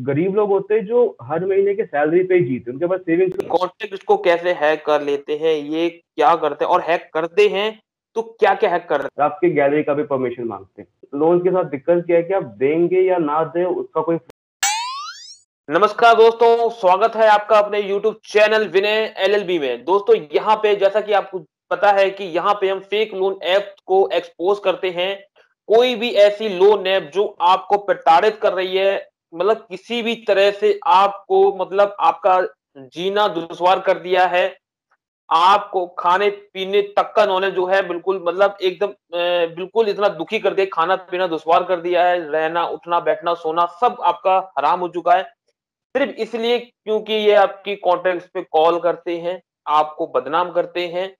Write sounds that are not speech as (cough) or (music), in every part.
गरीब लोग होते हैं जो हर महीने के सैलरी पे ही जीते उनके पास सेविंग्स कॉन्टेक्ट को कैसे हैक कर लेते हैं ये क्या करते हैं? और हैक करते हैं तो क्या क्या हैक कर रहे हैं आपके गैलरी का भी परमिशन मांगते हैं। लोन के साथ दिक्कत क्या है कि आप देंगे या ना दे उसका कोई नमस्कार दोस्तों स्वागत है आपका अपने YouTube चैनल विनय एलएलबी में। दोस्तों यहाँ पे जैसा कि आपको पता है कि यहाँ पे हम फेक लोन ऐप को एक्सपोज करते हैं। कोई भी ऐसी लोन ऐप जो आपको प्रताड़ित कर रही है मतलब किसी भी तरह से आपको मतलब आपका जीना दुश्वार कर दिया है। आपको खाने, पीने तक का नॉलेज जो है, बिल्कुल मतलब एकदम बिल्कुल इतना दुखी कर दिया, खाना पीना दुश्वार कर दिया है, रहना, उठना, बैठना, सोना, सब आपका हराम हो चुका है। सिर्फ़ इसलिए क्योंकि ये आपकी कॉन्टेक्ट पे कॉल करते हैं, आपको बदनाम करते हैं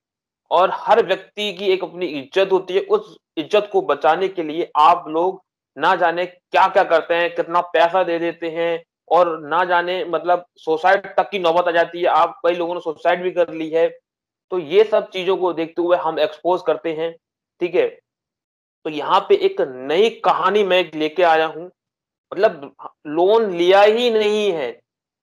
और हर व्यक्ति की एक अपनी इज़्ज़त होती है। उस इज़्ज़त को बचाने के लिए आप लोग ना जाने क्या क्या करते हैं, कितना पैसा दे देते हैं और ना जाने मतलब सुसाइड तक की नौबत आ जाती है। आप कई लोगों ने सुसाइड भी कर ली है। तो ये सब चीज़ों को देखते हुए हम एक्सपोज करते हैं, ठीक है? तो यहाँ पे एक नई कहानी मैं लेके आया हूँ। मतलब लोन लिया ही नहीं है,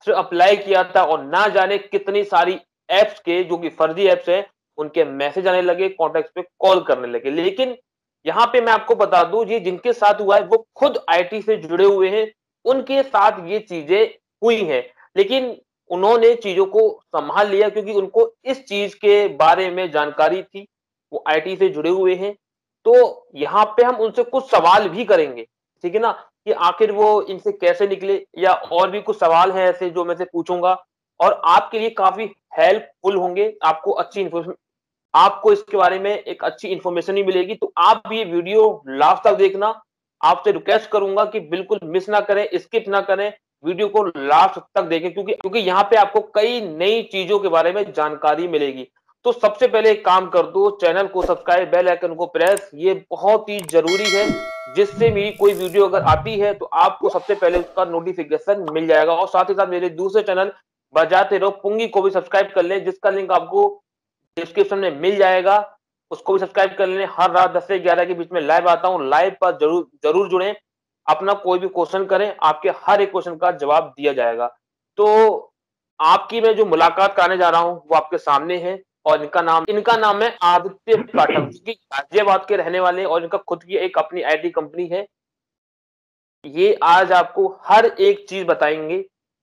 सिर्फ़ अप्लाई किया था और ना जाने कितनी सारी एप्स के, जो कि फर्जी एप्स है, उनके मैसेज आने लगे कॉन्टेक्ट पे कॉल करने लगे। लेकिन यहाँ पे मैं आपको बता दूँ, ये जिनके साथ हुआ है, वो खुद आईटी से जुड़े हुए हैं, उनके साथ ये चीज़ें हुई हैं। लेकिन उन्होंने चीज़ों को संभाल लिया क्योंकि उनको इस चीज़ के बारे में जानकारी थी, वो आईटी से जुड़े हुए हैं। तो यहाँ पे हम उनसे कुछ सवाल भी करेंगे, ठीक है ना? कि आखिर वो इनसे कैसे निकले, या और भी कुछ सवाल हैं ऐसे जो मैं से पूछूँगा, और आपके लिए काफ़ी हेल्पफुल होंगे, आपको अच्छी आपको इसके बारे में एक अच्छी इन्फॉर्मेशन ही मिलेगी। तो आप भी ये वीडियो लास्ट तक देखना। आपसे रिक्वेस्ट करूँगा कि बिल्कुल मिस ना करें स्किप ना करें। वीडियो को लास्ट तक देखें, क्योंकि क्योंकि यहाँ पे आपको कई नई चीज़ों के बारे में जानकारी मिलेगी। तो सबसे पहले एक काम कर दो चैनल को सब्सक्राइब बेल आइकन को प्रेस ये बहुत ही ज़रूरी है, जिससे मेरी कोई वीडियो अगर आती है तो आपको सबसे पहले उसका नोटिफिकेशन मिल जाएगा। और साथ ही साथ मेरे दूसरे चैनल बजाते रहो पुंगी को भी सब्सक्राइब कर ले, जिसका लिंक आपको डिस्क्रिप्शन में मिल जाएगा। उसको भी सब्सक्राइब कर लें हर रात दस से ग्यारह के बीच में लाइव आता हूँ। लाइव पर ज़रूर ज़रूर जुड़े। अपना कोई भी क्वेश्चन करें, आपके हर एक क्वेश्चन का जवाब दिया जाएगा। तो आपकी मैं जो मुलाकात कराने जा रहा हूँ, वो आपके सामने है और इनका नाम इनका नाम है आदित्य पाठक की गाजियाबाद के रहने वाले और इनका खुद की एक अपनी आईटी कंपनी है। ये आज आपको हर एक चीज़ बताएँगे,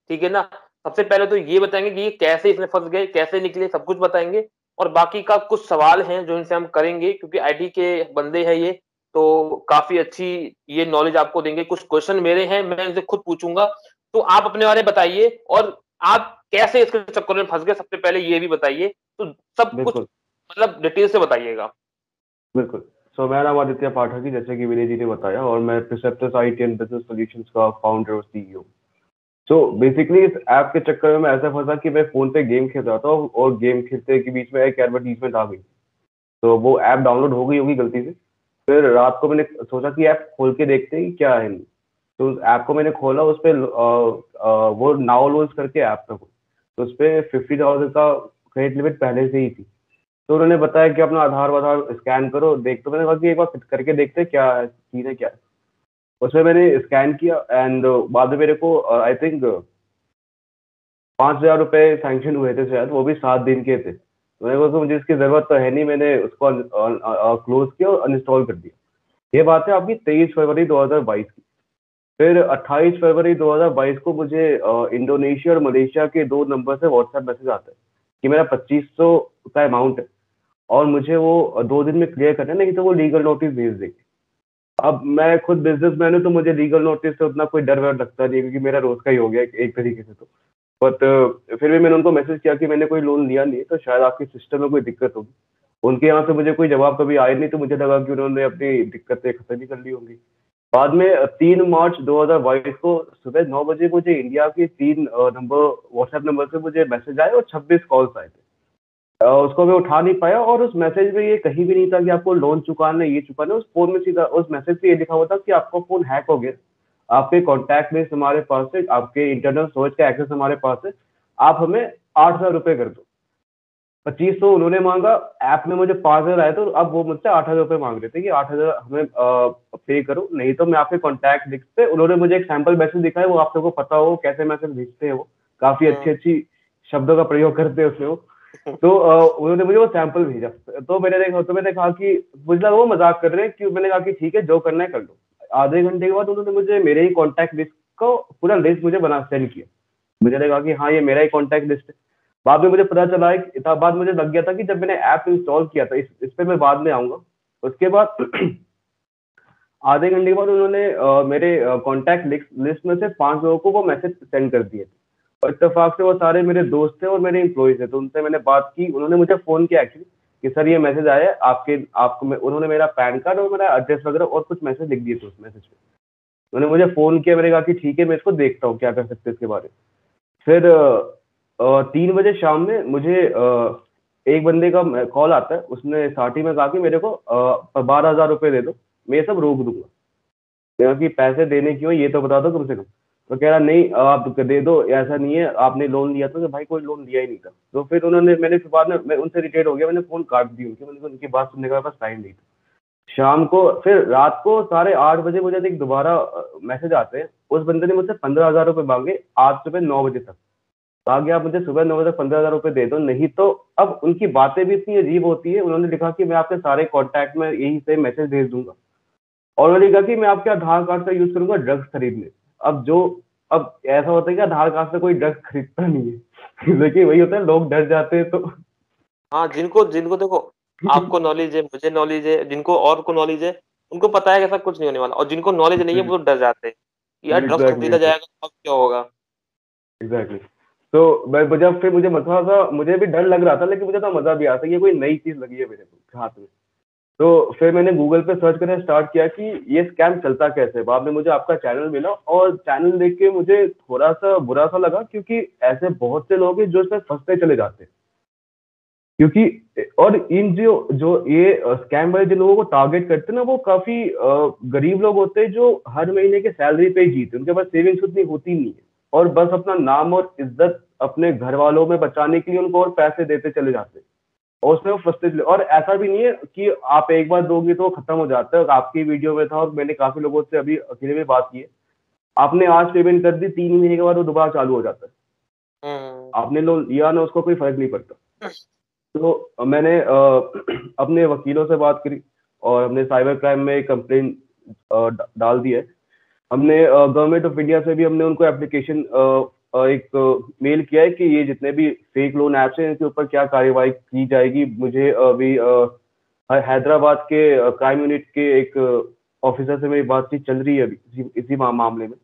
ठीक है ना? सबसे पहले तो ये बताएँगे कि ये कैसे इसमें फंस गए, कैसे निकले, सब कुछ बताएँगे। और बाकी का कुछ सवाल हैं जो इनसे हम करेंगे क्योंकि आईटी के बंदे हैं ये तो काफ़ी अच्छी ये नॉलेज आपको देंगे। कुछ क्वेश्चन मेरे हैं मैं इनसे खुद पूछूँगा। तो आप अपने बारे बताइए और आप कैसे इसके चक्कर में फंस गए सबसे पहले ये भी बताइए। तो सब कुछ मतलब डिटेल से बताइएगा। बिल्कुल। सो so, मेरा नाम आदित्य पाठक जैसे कि विनय जी ने बताया और मैं Precepts IT and business solutions का फाउंडर और सीईओ सो बेसिकली इस ऐप के चक्कर में मैं ऐसा फंसा कि मैं फ़ोन पे गेम खेल रहा था और गेम खेलते के बीच में एक एडवर्टीजमेंट आ गई। तो वो ऐप डाउनलोड हो गई होगी गलती से। फिर रात को मैंने सोचा कि ऐप खोल के देखते हैं क्या है। तो उस ऐप को मैंने खोला, उस पर वो नाव लॉन्च करके ऐप था तो उस पर फिफ्टी थाउज़ेंड का क्रेडिट लिमिट पहले से ही थी। तो उन्होंने बताया कि अपना आधार वाधार स्कैन करो, देख तो मैंने कहा कि एक बार फिट करके देखते क्या चीज़ है, क्या है। उसमें मैंने स्कैन किया एंड बाद में मेरे को आई थिंक पाँच हज़ार रुपये सैंक्शन हुए थे शायद, वो भी सात दिन के थे। तो मैंने कहा मुझे इसकी ज़रूरत तो है नहीं। मैंने उसको क्लोज किया और अनइंस्टॉल कर दिया। ये बात है आपकी तेईस फरवरी 2022 की। फिर 28 फरवरी 2022 को मुझे इंडोनेशिया और मलेशिया के दो नंबर से व्हाट्सएप मैसेज आता है कि मेरा 2500 का अमाउंट है। और मुझे वो दो दिन में क्लियर करना है, नहीं तो वो लीगल नोटिस भेज देंगे। अब मैं खुद बिजनेसमैन हूँ तो मुझे लीगल नोटिस से उतना कोई डर वर लगता नहीं क्योंकि मेरा रोज का ही हो गया एक तरीके से तो। बट फिर भी मैंने उनको मैसेज किया कि मैंने कोई लोन लिया नहीं तो शायद आपके सिस्टम में कोई दिक्कत होगी। उनके यहाँ से मुझे कोई जवाब कभी आया नहीं तो मुझे लगा कि उन्होंने अपनी दिक्कतें खत्म ही कर ली होंगी। बाद में तीन मार्च 2022 को सुबह नौ बजे मुझे इंडिया के तीन नंबर व्हाट्सएप नंबर से मुझे मैसेज आए और 26 कॉल्स आए थे। उसको मैं उठा नहीं पाया और उस मैसेज में ये कहीं भी नहीं था कि आपको लोन चुकाना है ये चुकाना है। उस फ़ोन में सीधा उस मैसेज पे ये लिखा हुआ था कि आपका फ़ोन हैक हो गया। आपके कॉन्टैक्ट लिस्ट हमारे पास है आपके इंटरनल स्टोरेज का एक्सेस हमारे पास है आप हमें आठ हज़ार रुपये कर दो। पच्चीस सौ उन्होंने मांगा ऐप में मुझे पाँच हज़ार आया तो अब वो मुझसे आठ हज़ार रुपये मांग रहे थे कि आठ हज़ार हमें पे करो नहीं तो मैं आपके कॉन्टैक्ट लिख पे उन्होंने मुझे एक सैंपल मैसेज दिखाया वो आप सबको पता हो कैसे मैसेज भेजते हैं वो। काफ़ी हाँ। अच्छी अच्छी शब्दों का प्रयोग करते हैं उसमें वो। (laughs) तो उन्होंने मुझे वो सैंपल भेजा। तो मैंने देखा तो मैंने कहा कि, मुझे लगा वो मज़ाक कर रहे हैं, कि मैंने कहा कि ठीक है, जो करना है कर लो। आधे घंटे के बाद उन्होंने मुझे मेरे ही कॉन्टैक्ट लिस्ट को, पूरा लिस्ट मुझे बना सेंड किया। मुझे लगा कि हाँ ये मेरा ही कॉन्टैक्ट लिस्ट है। बाद में मुझे पता चला है बाद मुझे लग गया था कि जब मैंने ऐप इंस्टॉल किया था, इस इस पर मैं बाद में आऊँगा। उसके बाद (clears throat) आधे घंटे के बाद उन्होंने मेरे कॉन्टैक्ट लिस्ट में से पाँच लोगों को वो मैसेज सेंड कर दिए और इतफाक से वो सारे मेरे दोस्त थे और मेरे इम्प्लॉयज थे तो उनसे मैंने बात की, उन्होंने मुझे फ़ोन किया एक्चुअली कि, सर, ये मैसेज आया है, आपके, आपको उन्होंने मेरा पैन कार्ड और मेरा एड्रेस वगैरह और कुछ मैसेज लिख दिए थे उस मैसेज में उन्होंने मुझे फ़ोन किया, मैंने कहा कि, ठीक है, मैं इसको देखता हूँ, क्या कर सकते इसके बारे में। फिर तीन बजे शाम में मुझे एक बंदे का कॉल आता है, उसने साथी में कहा कि, मेरे को बारह हज़ार रुपये दे दो, मैं ये सब रोक दूँगा। मैं कि, पैसे देने क्यों ये तो बता दो कम से कम। तो कह रहा, नहीं, आप दे दो, ऐसा नहीं है, आपने लोन लिया था तो भाई कोई लोन लिया ही नहीं था। तो फिर उन्होंने, मैंने फिर बाद में, मैं उनसे रिटेयर हो गया, मैंने फ़ोन काट दी उनकी, मैंने उनकी बात सुनने का पास टाइम नहीं था। शाम को, फिर रात को साढ़े आठ बजे मुझे एक दोबारा मैसेज आते हैं, उस बंदे ने मुझसे पंद्रह हज़ार रुपये मांगे आज सुबह नौ बजे तक। कहा गया आप मुझे सुबह नौ बजे पंद्रह हज़ार रुपये दे दो, नहीं तो अब उनकी बातें भी इतनी अजीब होती है, उन्होंने लिखा कि मैं आपके सारे कॉन्टैक्ट में यही से मैसेज भेज दूँगा। और उन्होंने कहा कि मैं आपके आधार कार्ड का यूज़ करूँगा ड्रग्स खरीदने। अब जो अब ऐसा होता है कि आधार कार्ड से कोई ड्रग्स खरीदता नहीं है। (laughs) देखिए वही होता है लोग डर जाते हैं तो। हाँ जिनको जिनको देखो आपको नॉलेज है मुझे नॉलेज है जिनको और को नॉलेज है उनको पता है कि ऐसा कुछ नहीं होने वाला। और जिनको नॉलेज नहीं है वो डर जाते हैं यार ड्रग्स खरीदा जाएगा अब क्या होगा? एग्जैक्टली तो मैं जब फिर मुझे थोड़ा सा मुझे भी डर लग रहा था लेकिन मुझे तो मज़ा भी आता है ये कोई नई चीज़ लगी है मेरे को हाथ में। तो फिर मैंने गूगल पे सर्च करना स्टार्ट किया कि ये स्कैम चलता कैसे? बाद में मुझे आपका चैनल मिला और चैनल देख के मुझे थोड़ा सा बुरा सा लगा क्योंकि ऐसे बहुत से लोग हैं जो इसमें फंसते चले जाते हैं। क्योंकि और इन जो जो ये स्कैम वाले जिन लोगों को टारगेट करते हैं ना, वो काफ़ी गरीब लोग होते हैं जो हर महीने के सैलरी पे ही जीते उनके पास सेविंग्स उतनी होती नहीं है और बस अपना नाम और इज़्ज़त अपने घर वालों में बचाने के लिए उनको और पैसे देते चले जाते और उसमें वो फंसते और ऐसा भी नहीं है कि आप एक बार दोगे तो खत्म हो जाता है। आपकी वीडियो में था और मैंने काफ़ी लोगों से अभी अकेले में बात की है। आपने आज पेमेंट कर दी तीन महीने के बाद वो दोबारा चालू हो जाता है। हम्म। आपने लोन लिया ना उसको कोई फ़र्क नहीं पड़ता। तो मैंने आ, (clears throat) अपने वकीलों से बात करी और हमने साइबर क्राइम में कंप्लेन डाल दी है। हमने गवर्नमेंट ऑफ़ इंडिया से भी हमने उनको एप्लीकेशन एक मेल किया है कि ये जितने भी फेक लोन ऐप्स हैं इनके ऊपर क्या कार्यवाही की जाएगी? मुझे अभी हैदराबाद के क्राइम यूनिट के एक ऑफिसर से मेरी बातचीत चल रही है अभी इसी, इसी मामले में।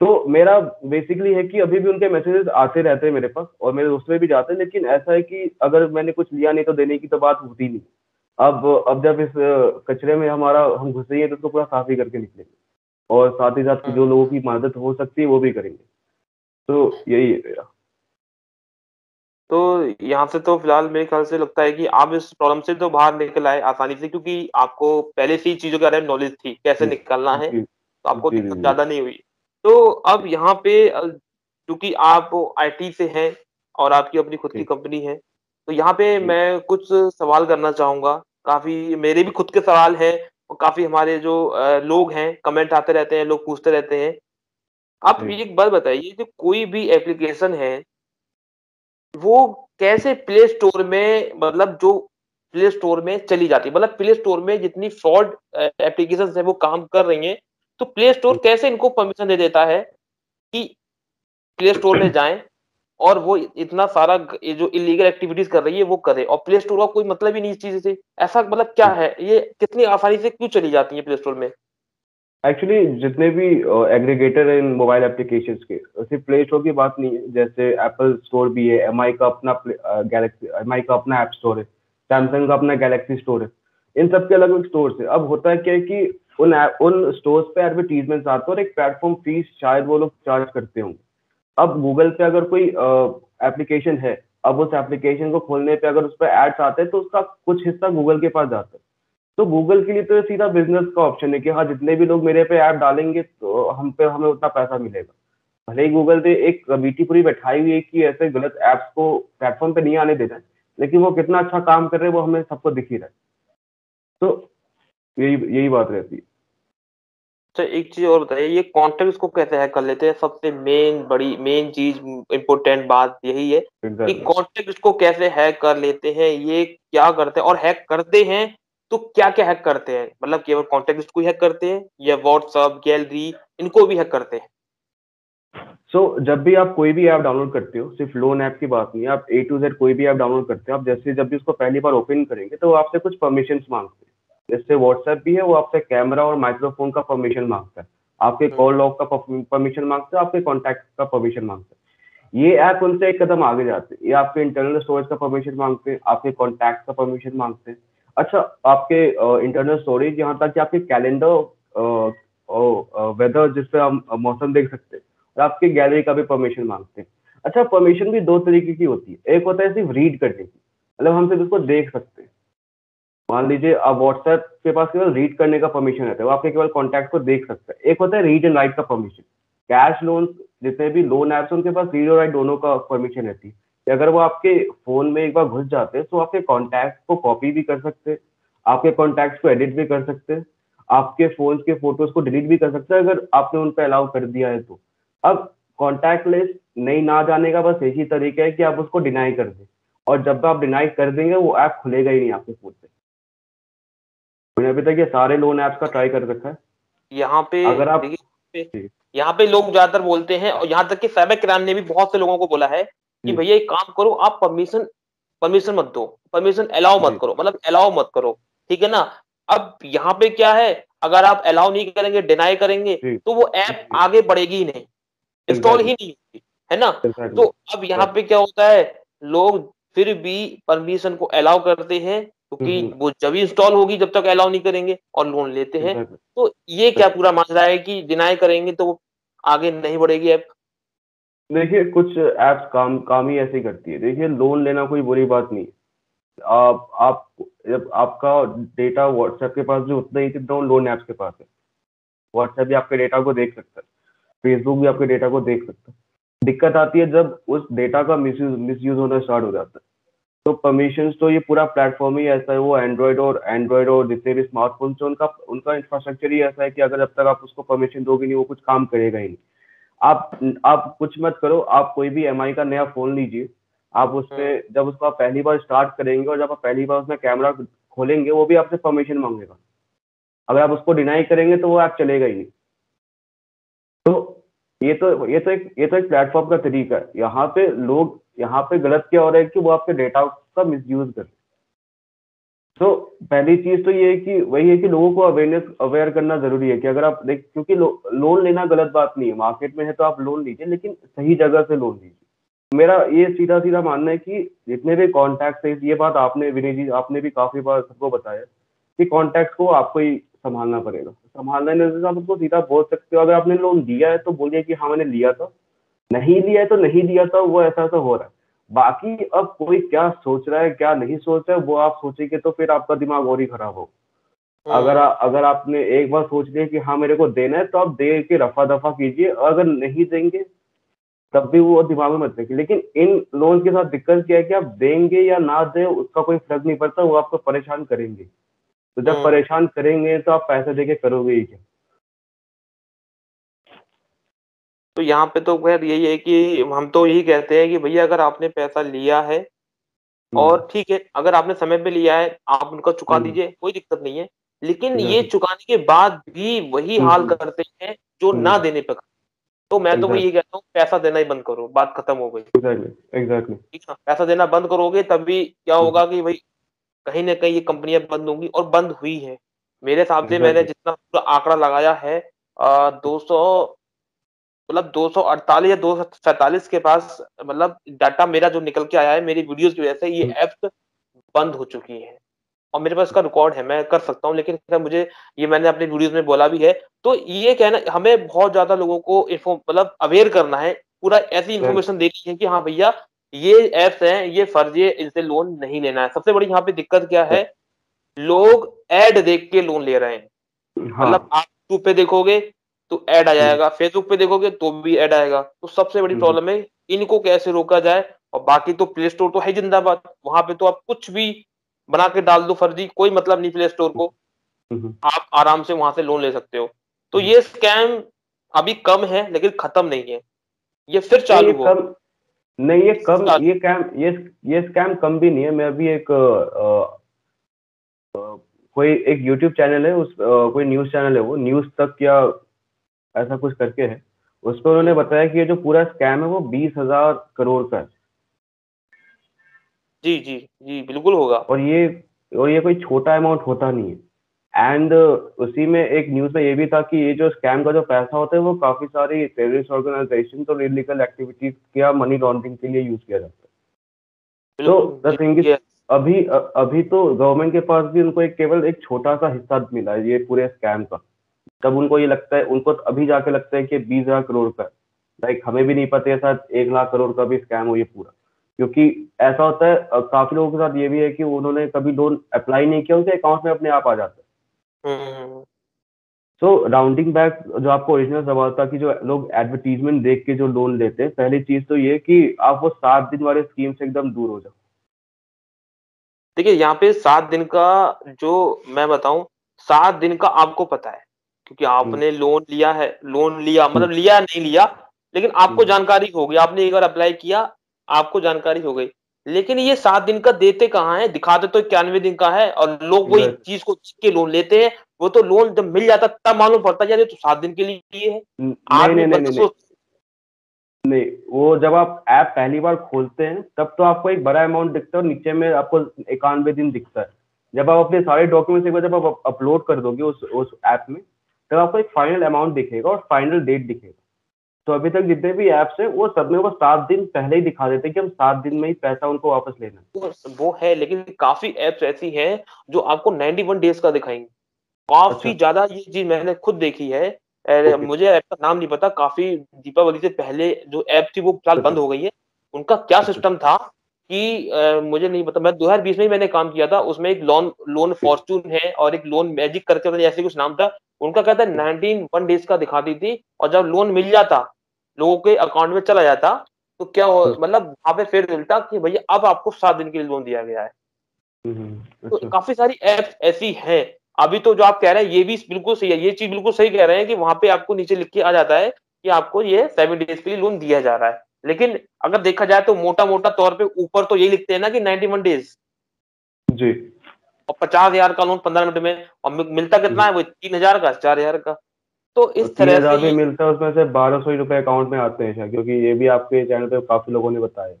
तो मेरा बेसिकली है कि अभी भी उनके मैसेजेस आते रहते हैं मेरे पास और मेरे दोस्त में भी जाते हैं लेकिन ऐसा है कि अगर मैंने कुछ लिया नहीं तो देने की तो बात होती नहीं। अब अब जब इस कचरे में हमारा हम घुसे हैं तो उसको पूरा साफ़ ही करके निकलेंगे और साथ ही साथ जो हाँ। लोगों की मदद हो सकती है वो भी करेंगे। तो यही है मेरा तो यहाँ से तो फ़िलहाल मेरे ख्याल से लगता है कि आप इस प्रॉब्लम से तो बाहर निकल आए आसानी से क्योंकि आपको पहले से ही चीज़ों के बारे में नॉलेज थी कैसे निकलना है तो आपको दिक्कत ज़्यादा नहीं हुई। तो अब यहाँ पे क्योंकि आप आईटी से हैं और आपकी अपनी खुद की कंपनी है तो यहाँ पे मैं कुछ सवाल करना चाहूँगा। काफ़ी मेरे भी खुद के सवाल हैं और काफ़ी हमारे जो लोग हैं कमेंट आते रहते हैं लोग पूछते रहते हैं। आप एक बात बताइए जो कोई भी एप्लीकेशन है वो कैसे प्ले स्टोर में मतलब जो प्ले स्टोर में चली जाती है? मतलब प्ले स्टोर में जितनी फ्रॉड एप्लीकेशन है वो काम कर रही हैं तो प्ले स्टोर कैसे इनको परमिशन दे देता है कि प्ले स्टोर में जाएँ और वो इतना सारा ये जो इलीगल एक्टिविटीज़ कर रही है वो करे? और प्ले स्टोर का कोई मतलब ही नहीं इस चीज़ से। ऐसा मतलब क्या है? ये कितनी आसानी से क्यों चली जाती है प्ले स्टोर में? एक्चुअली जितने भी एग्रीगेटर इन मोबाइल एप्लीकेशन के, सिर्फ़ प्ले स्टोर की बात नहीं है जैसे एप्पल स्टोर भी है एमआई का अपना गैलेक्सी एम का अपना ऐप स्टोर है सैमसंग का अपना गैलेक्सी स्टोर है, इन सब के अलग अलग स्टोर है। अब होता है क्या है कि उन उन स्टोर्स पे एडवर्टीजमेंट आते हैं और एक प्लेटफॉर्म फ़ीस शायद वो लोग चार्ज करते होंगे। अब गूगल पे अगर कोई एप्लीकेशन है, अब उस एप्लीकेशन को खोलने पे अगर उस पर एड्स आते हैं तो उसका कुछ हिस्सा गूगल के पास जाता है। तो गूगल के लिए तो सीधा बिज़नेस का ऑप्शन है कि हाँ जितने भी लोग मेरे पे ऐप डालेंगे तो हम पे हमें उतना पैसा मिलेगा। भले ही गूगल ने एक कमिटी पूरी बैठाई हुई है कि ऐसे गलत ऐप्स को प्लेटफॉर्म पे नहीं आने देना है लेकिन वो कितना अच्छा काम कर रहे हैं वो हमें सबको दिख ही रहा है। तो यही यही बात रहती है। तो एक चीज़ और बताइए ये कॉन्टेक्ट को कैसे हैक कर लेते हैं? सबसे मेन बड़ी मेन चीज़ इम्पोर्टेंट बात यही है कि कॉन्टेक्ट को कैसे हैक कर लेते हैं ये क्या करते हैं? और हैक करते हैं तो क्या क्या हैक करते हैं? मतलब केवल कॉन्टेक्ट को हैक करते हैं या व्हाट्सअप गैलरी इनको भी हैक करते हैं? सो so, जब भी आप कोई भी ऐप डाउनलोड करते हो सिर्फ़ लोन ऐप की बात नहीं है आप ए टू जेड कोई भी ऐप डाउनलोड करते हो आप जैसे जब भी उसको पहली बार ओपन करेंगे तो वो आपसे कुछ परमिशन मांगते हैं। जैसे व्हाट्सएप भी है वो आपसे कैमरा और माइक्रोफोन का परमिशन माँगता है। आपके कॉल हम्म। लॉग का परमिशन माँगता है आपके कॉन्टैक्ट का परमिशन माँगता है। ये ऐप उनसे एक कदम आगे जाते हैं। ये आपके इंटरनल स्टोरेज का परमिशन मांगते हैं आपके कॉन्टैक्ट का परमिशन मांगते हैं। अच्छा आपके इंटरनल स्टोरेज यहाँ तक कि आपके कैलेंडर वेदर जिससे हम मौसम देख सकते हैं और आपकी गैलरी का भी परमिशन मांगते हैं। अच्छा परमिशन भी दो तरीके की होती है। एक होता है सिर्फ़ रीड करने की मतलब हम सिर्फ़ उसको देख सकते हैं। मान लीजिए, आप व्हाट्सएप के पास केवल रीड करने का परमिशन रहता है, वो आपके केवल कॉन्टैक्ट को देख सकते हैं। एक होता है रीड एंड राइट का परमिशन कैश लोन जितने भी लोन एप्स उनके पास रीड और राइट दोनों का परमिशन रहती है। अगर वो आपके फ़ोन में एक बार घुस जाते हैं तो आपके कॉन्टैक्ट को कॉपी भी कर सकते हैं आपके कॉन्टैक्ट को एडिट भी कर सकते हैं आपके फ़ोन के फ़ोटोज़ को डिलीट भी कर सकते हैं अगर आपने उन पर अलाउ कर दिया है तो। अब कॉन्टैक्ट लिस्ट नहीं ना जाने का बस एक ही तरीका है कि आप उसको डिनाई कर दें और जब आप डिनाई कर देंगे वो ऐप खुलेगा ही नहीं आपके फ़ोन से मैंने अभी तक ये सारे लोन ऐप्स का ट्राई कर रखा है। यहाँ पे अगर आप यहाँ पे लोग ज़्यादातर बोलते हैं और यहाँ तक कि साइबर क्राइम ने भी बहुत से लोगों को बोला है कि भैया एक काम करो आप परमिशन परमिशन मत दो परमिशन अलाउ मत करो मतलब अलाउ मत करो ठीक है ना? अब यहाँ पे क्या है अगर आप अलाउ नहीं करेंगे डिनाई करेंगे तो वो ऐप आगे बढ़ेगी ही नहीं इंस्टॉल ही नहीं होगी है ना? तो अब यहाँ पे क्या होता है लोग फिर भी परमिशन को अलाउ करते हैं क्योंकि हम्म, हम्म। वो जब इंस्टॉल होगी जब तक अलाउ नहीं करेंगे और लोन लेते हैं। तो ये क्या पूरा माजरा है कि डिनाई करेंगे तो वो आगे नहीं बढ़ेगी ऐप देखिए, कुछ ऐप्स काम काम ही ऐसे करती है। देखिए लोन लेना कोई बुरी बात नहीं। आप आप, जब आपका डेटा व्हाट्सएप के पास भी उतना ही जितना लोन ऐप्स के पास है। व्हाट्सएप भी आपके डेटा को देख सकता है। फेसबुक भी आपके डेटा को देख सकता है। दिक्कत आती है जब उस डेटा का मिस यूज़ होना स्टार्ट हो जाता है। तो परमिशन तो ये पूरा प्लेटफॉर्म ही ऐसा है। वो एंड्रॉयड और एंड्रॉयड और जितने भी स्मार्टफ़ोन से उनका उनका इंफ्रास्ट्रक्चर ही ऐसा है कि अगर जब तक आप उसको परमिशन दोगे नहीं, वो कुछ काम करेगा ही नहीं। आप आप कुछ मत करो आप कोई भी एमआई का नया फ़ोन लीजिए। आप उसमें हम्म। जब उसको आप पहली बार स्टार्ट करेंगे और जब आप पहली बार उसमें कैमरा खोलेंगे वो भी आपसे परमिशन मांगेगा। अगर आप उसको डिनाई करेंगे तो वो ऐप चलेगा ही नहीं। तो ये तो ये तो एक ये तो एक प्लेटफॉर्म का तरीका है। यहाँ पे लोग यहाँ पे गलत क्या हो रहा है कि वो आपके डेटा का मिस यूज़ कर तो पहली चीज़ तो ये है कि वही है कि लोगों को अवेयरनेस अवेयर करना ज़रूरी है कि अगर आप देख क्योंकि लो, लोन लेना गलत बात नहीं है। मार्केट में है तो आप लोन लीजिए लेकिन सही जगह से लोन लीजिए। मेरा ये सीधा सीधा मानना है कि जितने भी कॉन्टैक्ट है ये बात आपने विनय जी आपने भी काफ़ी बार सबको बताया कि कॉन्टैक्ट को आपको ही संभालना पड़ेगा। संभालना नहीं आप उसको सीधा बोल सकते हो अगर आपने लोन दिया है तो बोलिए कि हाँ मैंने लिया था। नहीं लिया है तो नहीं लिया था वो ऐसा ऐसा हो रहा है। बाकी अब कोई क्या सोच रहा है क्या नहीं सोच रहा है वो आप सोचेंगे तो फिर आपका दिमाग और ही खराब हो। अगर आ, अगर आपने एक बार सोच लिया कि हाँ मेरे को देना है तो आप दे के रफा दफ़ा कीजिए अगर नहीं देंगे तब भी वो दिमाग में मत रखिए। लेकिन इन लोन के साथ दिक्कत क्या है कि आप देंगे या ना दे उसका कोई फ़र्क नहीं पड़ता वो आपको परेशान करेंगे। तो जब हम्म। परेशान करेंगे तो आप पैसे देके करोगे ही क्या? तो यहाँ पे तो खैर यही है कि हम तो यही कहते हैं कि भैया अगर आपने पैसा लिया है हम्म। और ठीक है अगर आपने समय पे लिया है आप उनका चुका हम्म। दीजिए कोई दिक्कत नहीं है। लेकिन ये चुकाने के बाद भी वही हाल करते हैं जो ना देने पे तो मैं तो यही कहता हूँ पैसा देना ही बंद करो बात खत्म हो गई। ठीक ना? पैसा देना बंद करोगे तभी क्या होगा कि भाई कहीं ना कहीं ये कंपनियाँ बंद होंगी और बंद हुई है। मेरे हिसाब से मैंने जितना पूरा आंकड़ा लगाया है दो सौ मतलब 248 या 247 के पास मतलब डाटा मेरा जो निकल के आया है मेरी वीडियोस की वजह से ये ऐप्स हम्म। बंद हो चुकी है। और मेरे पास इसका रिकॉर्ड है मैं कर सकता हूँ लेकिन मुझे ये मैंने अपने वीडियोस में बोला भी है तो ये कहना हमें बहुत ज़्यादा लोगों को इन्फो मतलब अवेयर करना है पूरा ऐसी इन्फॉर्मेशन देनी है कि हाँ भैया ये एप्स हैं ये फर्जी है इनसे लोन नहीं लेना है। सबसे बड़ी यहाँ पे दिक्कत क्या है लोग एड देख के लोन ले रहे हैं। हाँ। मतलब आप यूट्यूब पे देखोगे तो ऐड आ जाएगा। फेसबुक पे देखोगे तो भी ऐड आएगा। तो सबसे बड़ी प्रॉब्लम है इनको कैसे रोका जाए? और बाकी तो प्ले स्टोर तो है जिंदाबाद। वहाँ पे तो आप कुछ भी बना के डाल दो फर्जी कोई मतलब नहीं प्ले स्टोर को। आप आराम से वहाँ से लोन ले सकते हो। तो ये स्कैम अभी कम है लेकिन खत्म नहीं है। ये फिर चालू हो। नहीं ये कम ये कैम ये ये स्कैम कम भी नहीं है। मैं अभी एक आ, आ, कोई एक यूट्यूब चैनल है उस आ, कोई न्यूज़ चैनल है वो। न्यूज़ तक या ऐसा कुछ करके है। उस पर उन्होंने बताया कि ये जो पूरा स्कैम है वो बीस हज़ार करोड़ का है। जी जी जी बिल्कुल होगा। और ये और ये कोई छोटा अमाउंट होता नहीं है। एंड उसी में एक न्यूज़ में ये भी था कि ये जो स्कैम का जो पैसा होता है वो काफ़ी सारी टेररिस्ट ऑर्गेनाइजेशन और इलीगल एक्टिविटीज़ या मनी लॉन्ड्रिंग के लिए यूज़ किया जाता है। तो द थिंग इज़ अभी अभी तो गवर्नमेंट के पास भी उनको एक केवल एक छोटा सा हिस्सा मिला है ये पूरे स्कैम का। तब उनको ये लगता है उनको अभी जाके लगता है कि बीस हज़ार करोड़ का लाइक हमें भी नहीं पता है शायद एक लाख करोड़ का भी स्कैम हो ये पूरा। क्योंकि ऐसा होता है काफ़ी लोगों के साथ ये भी है कि उन्होंने कभी लोन अप्लाई नहीं किया उनके अकाउंट में अपने आप आ जाता है। सो राउंडिंग बैक जो आपको ओरिजिनल सवाल था कि जो लोग एडवर्टीजमेंट देख के जो लोन लेते हैं पहली चीज़ तो ये कि आप वो सात दिन वाले स्कीम से एकदम दूर हो जाओ। देखिए यहाँ पे सात दिन का जो मैं बताऊँ सात दिन का आपको पता है। क्योंकि हम्म। आपने लोन लिया है लोन लिया हम्म। मतलब लिया नहीं लिया लेकिन आपको हम्म। जानकारी हो गई आपने एक बार अप्लाई किया आपको जानकारी हो गई। लेकिन ये सात दिन का देते कहाँ है? दिखाते तो इक्यानवे दिन का है और लोग वही चीज़ को के लोन लेते हैं। वो तो लोन जब मिल जाता तब मालूम पड़ता है तो सात दिन के लिए है। नहीं नहीं नहीं, नहीं, नहीं। वो जब आप ऐप पहली बार खोलते हैं तब तो आपको एक बड़ा अमाउंट दिखता है और नीचे में आपको इक्यानवे दिन दिखता है। जब आप अपने सारे डॉक्यूमेंट्स एक बार जब आप अपलोड कर दोगे उस उस ऐप में तब आपको एक फाइनल अमाउंट दिखेगा और फाइनल डेट दिखेगा तो अभी तक जितने भी एप्स है वो सब में वो सात दिन पहले ही दिखा देते हैं कि हम सात दिन में ही पैसा उनको वापस लेना वो, वो है लेकिन काफ़ी एप्स ऐसी हैं जो आपको 91 डेज़ का दिखाएँगे काफ़ी अच्छा। ज़्यादा ये चीज़ मैंने खुद देखी है okay. मुझे ऐप का नाम नहीं पता काफ़ी दीपावली से पहले जो ऐप थी वो फ़िलहाल बंद हो गई है उनका क्या सिस्टम अच्छा। था कि आ, मुझे नहीं पता मैं 2020 में ही मैंने काम किया था उसमें एक लोन लोन फॉर्चून है और एक लोन मैजिक करके ऐसे कुछ नाम था उनका कहता है नाइनटीन वन डेज़ का दिखाती थी और जब लोन मिल जाता लोगों के अकाउंट में चला जाता तो क्या हो हम्म। मतलब वहाँ पे फिर मिलता कि भैया अब आपको सात दिन के लिए लोन दिया गया है हम्म, तो अच्छा। काफ़ी सारी एप्स ऐसी हैं अभी तो जो आप कह रहे हैं ये भी बिल्कुल सही है ये चीज़ बिल्कुल सही कह रहे हैं कि वहाँ पे आपको नीचे लिख के आ जाता है कि आपको ये सेवन डेज़ के लिए लोन दिया जा रहा है लेकिन अगर देखा जाए तो मोटा मोटा तौर पे ऊपर तो यही लिखते हैं ना कि नाइनटी वन डेज़ जी। और पचास हज़ार का लोन पंद्रह मिनट में और मिलता कितना है? वो तीन हज़ार का चार हज़ार का। तो इस तरह से भी मिलता है उसमें से बारह सौ रुपए अकाउंट में आते हैं क्योंकि ये भी आपके चैनल पे काफ़ी लोगों ने बताया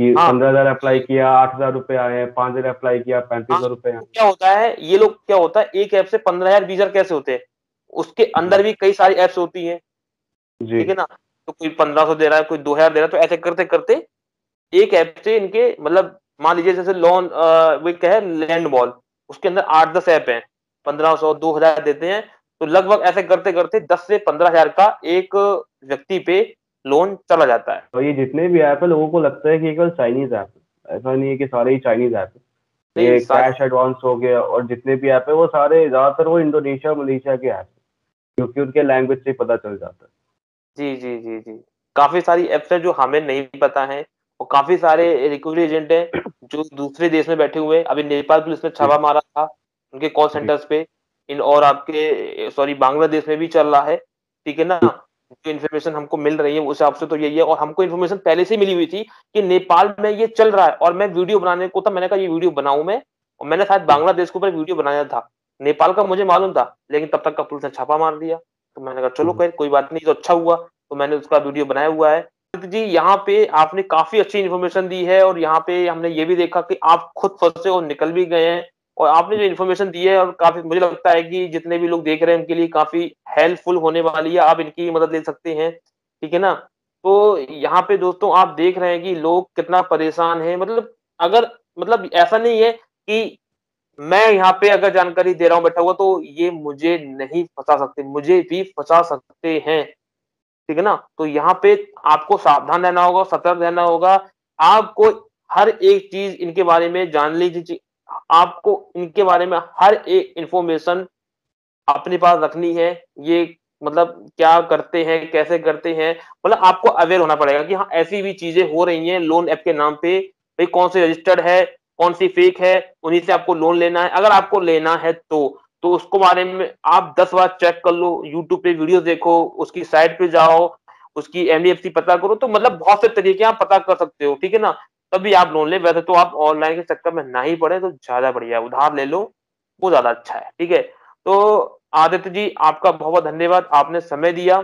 कि हाँ। पंद्रह हज़ार अप्लाई किया आठ हज़ार रुपए आए पाँच हज़ार अप्लाई किया पैंतीस हज़ार रुपए क्या होता है ये लोग क्या होता है एक ऐप से पंद्रह हज़ार बीस हज़ार कैसे होते हैं? उसके अंदर भी कई सारी एप्स होती है। ठीक है ना? तो कोई पंद्रह सौ दे रहा है कोई दो हज़ार दे रहा है तो ऐसे करते करते एक ऐप से इनके मतलब मान लीजिए जैसे लोन वो क्या है लैंड बॉल उसके अंदर आठ दस ऐप है पंद्रह सौ दो हज़ार देते हैं तो लगभग ऐसे करते करते दस से पंद्रह हज़ार का एक व्यक्ति पे लोन चला जाता है। तो ये जितने भी ऐप है लोगों को लगता है कि केवल चाइनीज़ ऐप ऐसा नहीं है कि सारे ही चाइनीज़ ऐप है। ये कैश एडवांस हो गया और जितने भी ऐप है वो सारे ज़्यादातर वो इंडोनेशिया मलेशिया के ऐप क्योंकि उनके लैंग्वेज से पता चल जाता है। जी जी जी जी। काफ़ी सारी एप्स है जो हमें नहीं पता है और काफ़ी सारे रिकवरी एजेंट है जो दूसरे देश में बैठे हुए अभी नेपाल पुलिस ने छापा मारा था उनके कॉल सेंटर्स पे। इन और आपके सॉरी बांग्लादेश में भी चल रहा है। ठीक है ना? जो इन्फॉर्मेशन हमको मिल रही है उस हिसाब से तो यही है और हमको इन्फॉर्मेशन पहले से मिली हुई थी कि नेपाल में ये चल रहा है और मैं वीडियो बनाने को था मैंने कहा, ये वीडियो बनाऊ मैं? और मैंने शायद बांग्लादेश के ऊपर वीडियो बनाया था। नेपाल का मुझे मालूम था, लेकिन तब तक का पुलिस ने छापा मार दिया। तो मैंने कहा चलो कहीं कोई बात नहीं तो अच्छा हुआ। तो मैंने उसका वीडियो बनाया हुआ है। जी यहाँ पे आपने काफ़ी अच्छी इन्फॉर्मेशन दी है और यहाँ पे हमने ये भी देखा कि आप खुद फंसे और निकल भी गए हैं। और आपने जो इन्फॉर्मेशन दी है और काफ़ी मुझे लगता है कि जितने भी लोग देख रहे हैं उनके लिए काफ़ी हेल्पफुल होने वाली है। आप इनकी मदद ले सकते हैं ठीक है ना? तो यहाँ पे दोस्तों आप देख रहे हैं कि लोग कितना परेशान है। मतलब अगर मतलब ऐसा नहीं है कि मैं यहाँ पे अगर जानकारी दे रहा हूँ, बैठा हुआ तो ये मुझे नहीं फंसा सकते। मुझे भी फंसा सकते हैं। ठीक है ना? तो यहाँ पे आपको सावधान रहना होगा, सतर्क रहना होगा। आपको हर एक चीज़ इनके बारे में जान लीजिए। आपको इनके बारे में हर एक इंफॉर्मेशन अपने पास रखनी है। ये मतलब क्या करते हैं, कैसे करते हैं मतलब आपको अवेयर होना पड़ेगा कि हाँ ऐसी भी चीज़ें हो रही हैं। लोन ऐप के नाम पे भाई कौन से रजिस्टर्ड है कौन सी फेक है उन्हीं से आपको लोन लेना है। अगर आपको लेना है तो तो उसको बारे में आप दस बार चेक कर लो यूट्यूब पे वीडियो देखो उसकी साइट पे जाओ उसकी एनडीएफसी पता करो तो मतलब बहुत से तरीके आप पता कर सकते हो ठीक है ना? तभी आप लोन ले। वैसे तो आप ऑनलाइन के चक्कर में ना ही पड़े तो ज़्यादा बढ़िया। उधार ले लो वो ज़्यादा अच्छा है ठीक है? तो आदित्य जी आपका बहुत बहुत धन्यवाद। आपने समय दिया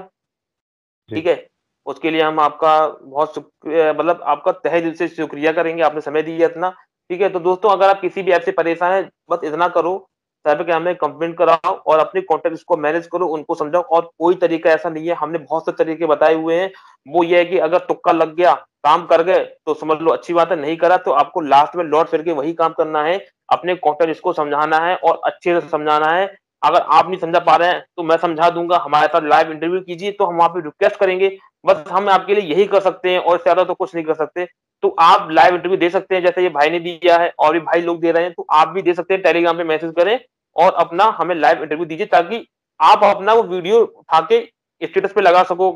ठीक है? उसके लिए हम आपका बहुत मतलब आपका तहे दिल से शुक्रिया करेंगे। आपने समय दिया इतना। ठीक है तो दोस्तों, अगर आप किसी भी ऐप से परेशान है, बस इतना करो, साइबर क्राइम में कंप्लेंट कराओ और अपने कॉन्टेक्ट को मैनेज करो, उनको समझाओ और कोई तरीका ऐसा नहीं है, हमने बहुत से तरीके बताए हुए हैं। वो ये है कि अगर तुक्का लग गया, काम कर गए तो समझ लो अच्छी बात है, नहीं करा तो आपको लास्ट में लौट फिर के वही काम करना है, अपने कॉन्टेक्ट को समझाना है और अच्छे से समझाना है। अगर आप नहीं समझा पा रहे हैं तो मैं समझा दूँगा, हमारे साथ लाइव इंटरव्यू कीजिए तो हम वहाँ पे रिक्वेस्ट करेंगे, बस हम आपके लिए यही कर सकते हैं और ज़्यादा तो कुछ नहीं कर सकते। तो आप लाइव इंटरव्यू दे सकते हैं जैसे ये भाई ने दिया है और भी भाई लोग दे रहे हैं तो आप भी दे सकते हैं टेलीग्राम पे मैसेज करें और अपना हमें लाइव इंटरव्यू दीजिए ताकि आप अपना वो वीडियो उठा के स्टेटस पे लगा सको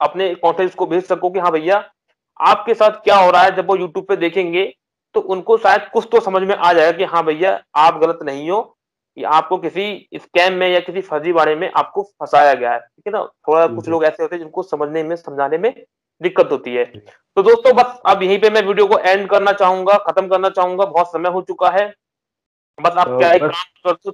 अपने कॉन्टेंट को भेज सको कि हाँ भैया आपके साथ क्या हो रहा है जब वो यूट्यूब पे देखेंगे तो उनको शायद कुछ तो समझ में आ जाएगा कि हाँ भैया आप गलत नहीं हो या आपको किसी स्कैम में या किसी फर्जी बारे में आपको फंसाया गया है ठीक है ना? थोड़ा कुछ लोग ऐसे होते हैं जिनको समझने में समझाने में दिक्कत होती है। तो दोस्तों बस अब यहीं पे मैं वीडियो को एंड करना चाहूँगा खत्म करना चाहूँगा बहुत समय हो चुका है। बस आप क्या एक काम कर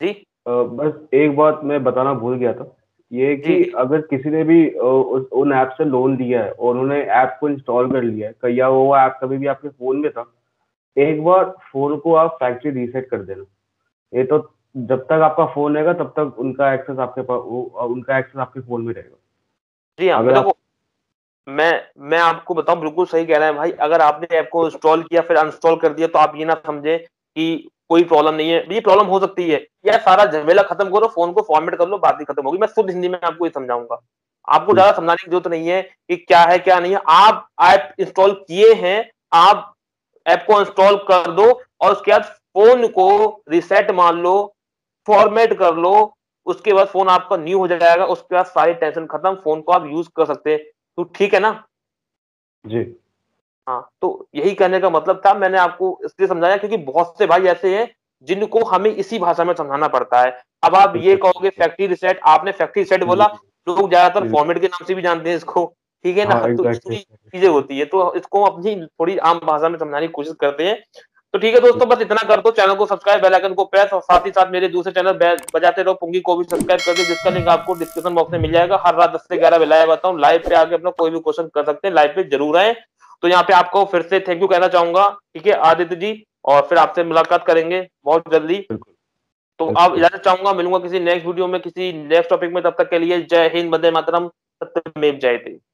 जी? बस एक बात मैं बताना भूल गया था। ये कि अगर किसी ने भी उन ऐप से लोन लिया है और उन्होंने ऐप को इंस्टॉल कर लिया है या वो ऐप कभी भी आपके फ़ोन में था एक बार फ़ोन को आप फैक्ट्री रीसेट कर देना। ये तो जब तक आपका फ़ोन रहेगा तब तक उनका एक्सेस आपके पास उनका एक्सेस आपके फ़ोन में रहेगा। जी हाँ अगर आप... मैं मैं आपको बताऊँ बिल्कुल सही कह रहे हैं भाई। अगर आपने ऐप को इंस्टॉल किया फिर अनस्टॉल कर दिया तो आप ये ना समझे कि कोई प्रॉब्लम नहीं है। ये प्रॉब्लम हो सकती है। यार सारा झमेला खत्म करो फ़ोन को फॉर्मेट कर लो बात ही खत्म होगी। मैं शुद्ध हिंदी में आपको ये समझाऊँगा। आपको ज़्यादा समझाने की ज़रूरत नहीं है कि क्या है क्या नहीं है। आप ऐप इंस्टॉल किए हैं आप ऐप को इंस्टॉल कर दो और उसके बाद फ़ोन को रिसेट मान लो फॉर्मेट कर लो उसके बाद फ़ोन आपका न्यू हो जाएगा उसके बाद सारी टेंशन खत्म फ़ोन को आप यूज़ कर सकते हैं। तो ठीक है ना? जी। हाँ तो यही कहने का मतलब था। मैंने आपको इसलिए समझाया क्योंकि बहुत से भाई ऐसे हैं जिनको हमें इसी भाषा में समझाना पड़ता है। अब आप ये कहोगे फैक्ट्री रिसेट आपने फैक्ट्री रिसेट बोला लोग ज़्यादातर फॉर्मेट के नाम से भी जानते हैं इसको ठीक है ना? हाँ, तो चीज़ें होती है। तो इसको अपनी थोड़ी आम भाषा में समझाने की कोशिश करते हैं। तो ठीक है दोस्तों बस इतना कर दो चैनल को सब्सक्राइब बेल आइकन को प्रेस और साथ ही साथ मेरे दूसरे चैनल बजाते रहो पुंगी को भी सब्सक्राइब करके जिसका लिंक आपको डिस्क्रिप्शन बॉक्स में मिल जाएगा। हर रात दस से ग्यारह बजे लाइव आता हूँ। लाइव पे आके अपना कोई भी क्वेश्चन कर सकते हैं लाइव पे ज़रूर आए। तो यहाँ पे आपको फिर से थैंक यू कहना चाहूँगा। ठीक है आदित्य जी और फिर आपसे मुलाकात करेंगे बहुत जल्दी। तो आप इजाज़त चाहूँगा मिलूँगा किसी नेक्स्ट वीडियो में किसी नेक्स्ट टॉपिक में तब तक के लिए जय हिंद बंदे मातरम सत्यमेव जयते